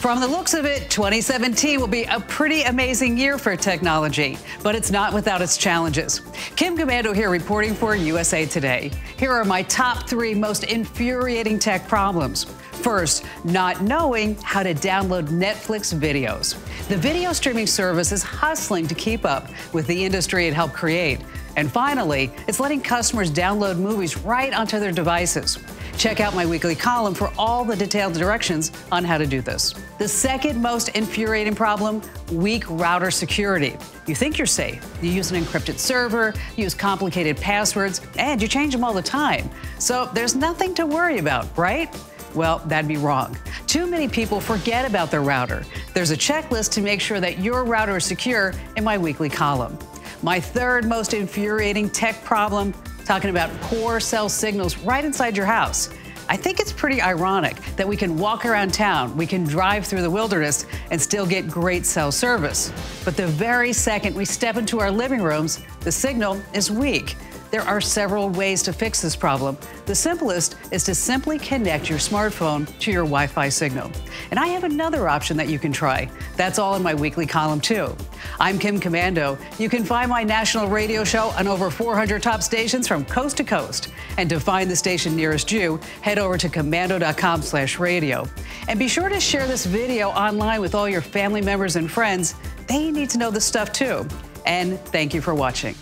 From the looks of it, 2017 will be a pretty amazing year for technology, but it's not without its challenges. Kim Komando here reporting for USA Today. Here are my top three most infuriating tech problems. First, not knowing how to download Netflix videos. The video streaming service is hustling to keep up with the industry it helped create. And finally, it's letting customers download movies right onto their devices. Check out my weekly column for all the detailed directions on how to do this. The second most infuriating problem weak router security. You think you're safe. You use an encrypted server, use complicated passwords, and you change them all the time. So there's nothing to worry about, right? Well, that'd be wrong. Too many people forget about their router. There's a checklist to make sure that your router is secure in my weekly column. My third most infuriating tech problem talking about poor cell signals right inside your house. I think it's pretty ironic that we can walk around town, we can drive through the wilderness, and still get great cell service. But the very second we step into our living rooms, the signal is weak. There are several ways to fix this problem. The simplest is to simply connect your smartphone to your Wi Fi signal. And I have another option that you can try. That's all in my weekly column, too. I'm Kim Komando. You can find my national radio show on over 400 top stations from coast to coast. And to find the station nearest you, head over to komando.com slash radio. And be sure to share this video online with all your family members and friends. They need to know this stuff, too. And thank you for watching.